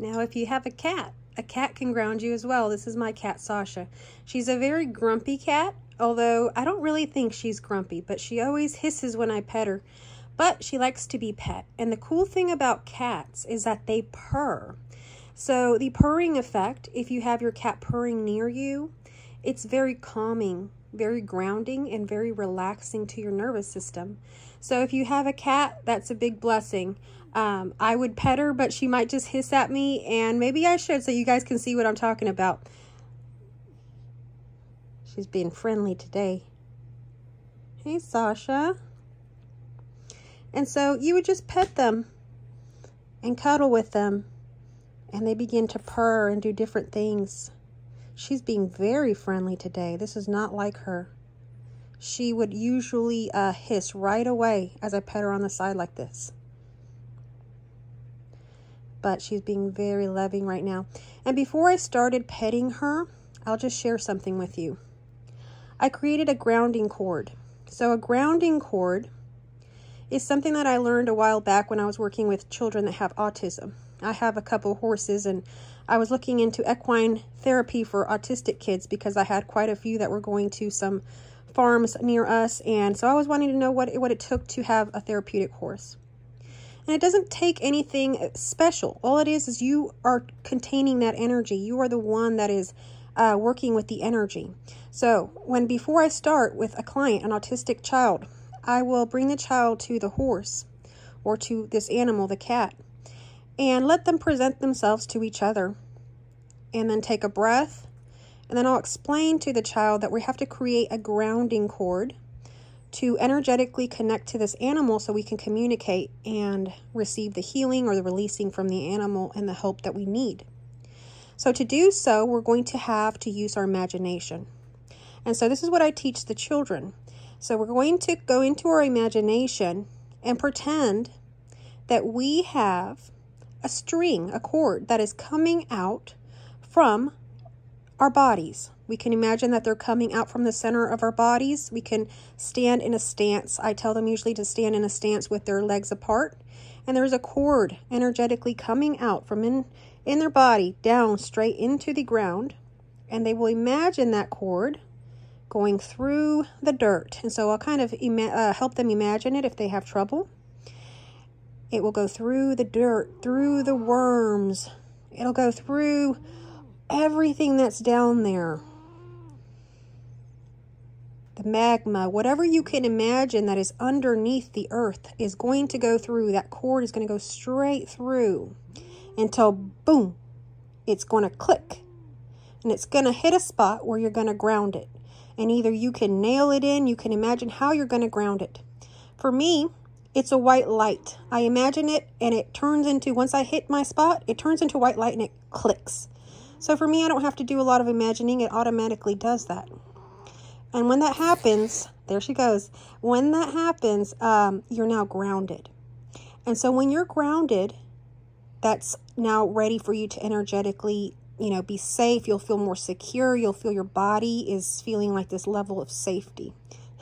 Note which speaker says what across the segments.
Speaker 1: Now, if you have a cat, a cat can ground you as well. This is my cat, Sasha. She's a very grumpy cat, although I don't really think she's grumpy, but she always hisses when I pet her. But she likes to be pet. And the cool thing about cats is that they purr. So the purring effect, if you have your cat purring near you, it's very calming, very grounding, and very relaxing to your nervous system. So if you have a cat, that's a big blessing. Um, I would pet her, but she might just hiss at me, and maybe I should so you guys can see what I'm talking about. She's being friendly today. Hey, Sasha. And so you would just pet them and cuddle with them, and they begin to purr and do different things. She's being very friendly today. This is not like her. She would usually uh, hiss right away as I pet her on the side like this. But she's being very loving right now. And before I started petting her, I'll just share something with you. I created a grounding cord. So a grounding cord is something that I learned a while back when I was working with children that have autism. I have a couple horses and I was looking into equine therapy for autistic kids because I had quite a few that were going to some farms near us. And so I was wanting to know what, it, what it took to have a therapeutic horse. And it doesn't take anything special. All it is is you are containing that energy. You are the one that is uh, working with the energy. So when before I start with a client, an autistic child, I will bring the child to the horse or to this animal, the cat and let them present themselves to each other. And then take a breath. And then I'll explain to the child that we have to create a grounding cord to energetically connect to this animal so we can communicate and receive the healing or the releasing from the animal and the help that we need. So, to do so, we're going to have to use our imagination. And so, this is what I teach the children. So, we're going to go into our imagination and pretend that we have a string, a cord that is coming out from our bodies. We can imagine that they're coming out from the center of our bodies. We can stand in a stance. I tell them usually to stand in a stance with their legs apart. And there's a cord energetically coming out from in, in their body down straight into the ground. And they will imagine that cord going through the dirt. And so I'll kind of uh, help them imagine it if they have trouble. It will go through the dirt, through the worms. It'll go through everything that's down there. Magma, whatever you can imagine that is underneath the earth is going to go through. That cord is going to go straight through until boom, it's going to click. And it's going to hit a spot where you're going to ground it. And either you can nail it in, you can imagine how you're going to ground it. For me, it's a white light. I imagine it and it turns into, once I hit my spot, it turns into white light and it clicks. So for me, I don't have to do a lot of imagining. It automatically does that. And when that happens, there she goes. When that happens, um, you're now grounded. And so when you're grounded, that's now ready for you to energetically, you know, be safe. You'll feel more secure. You'll feel your body is feeling like this level of safety.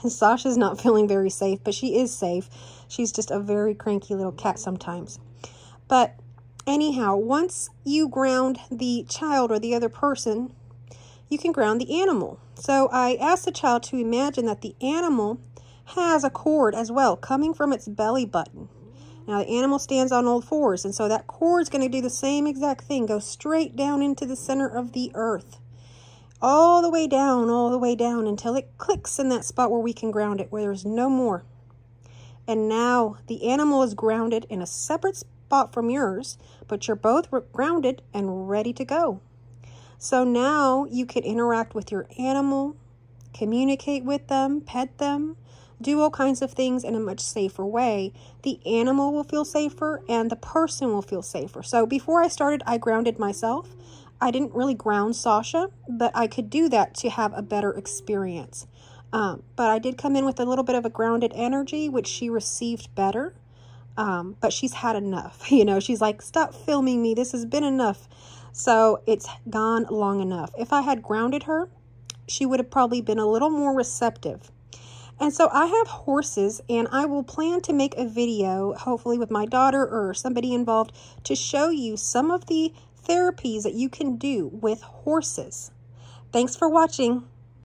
Speaker 1: And Sasha's not feeling very safe, but she is safe. She's just a very cranky little cat sometimes. But anyhow, once you ground the child or the other person, you can ground the animal. So I asked the child to imagine that the animal has a cord as well coming from its belly button. Now the animal stands on all fours, and so that cord is going to do the same exact thing, go straight down into the center of the earth all the way down, all the way down until it clicks in that spot where we can ground it, where there's no more. And now the animal is grounded in a separate spot from yours, but you're both grounded and ready to go. So now you can interact with your animal, communicate with them, pet them, do all kinds of things in a much safer way. The animal will feel safer and the person will feel safer. So before I started, I grounded myself. I didn't really ground Sasha, but I could do that to have a better experience. Um, but I did come in with a little bit of a grounded energy, which she received better. Um, but she's had enough. You know, she's like, stop filming me. This has been enough. So it's gone long enough. If I had grounded her, she would have probably been a little more receptive. And so I have horses and I will plan to make a video, hopefully with my daughter or somebody involved, to show you some of the therapies that you can do with horses. Thanks for watching.